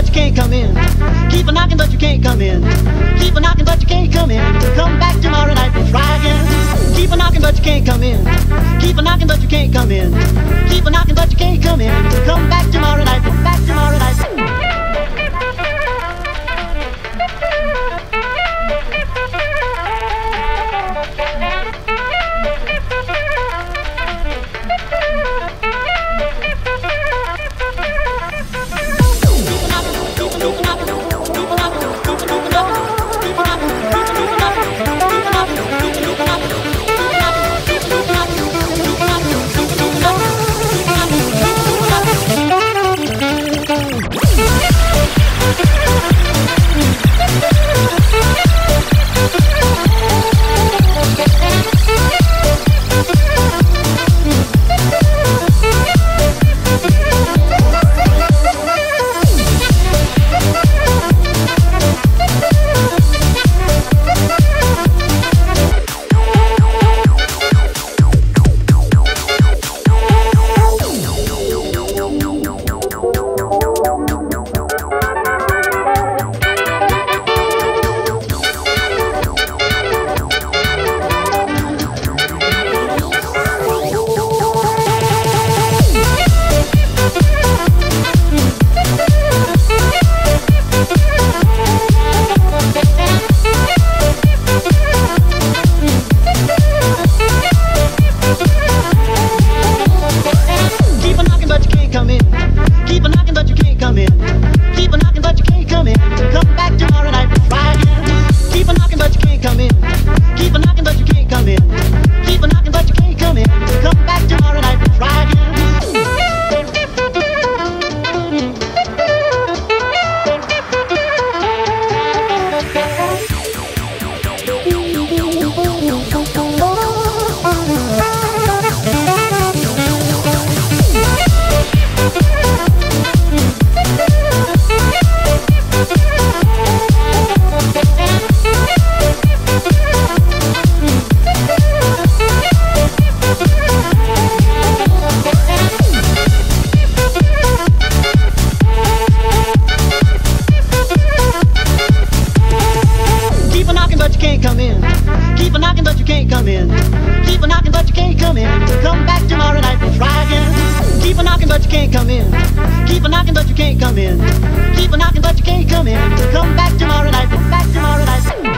but you can't come in. Keep a knocking, but you can't come in. Keep a knocking, but you can't come in. Come back tomorrow night and try again. Keep a knocking, but you can't come in. Keep a knocking, but you can't come in. Keep a knocking, but you can't come in. In. Keep a knocking, but you can't come in. Come back tomorrow night and try again. Keep a knocking, but you can't come in. Keep a knocking, but you can't come in. Keep a knocking, but you can't come in. Come back tomorrow night. Come back tomorrow night.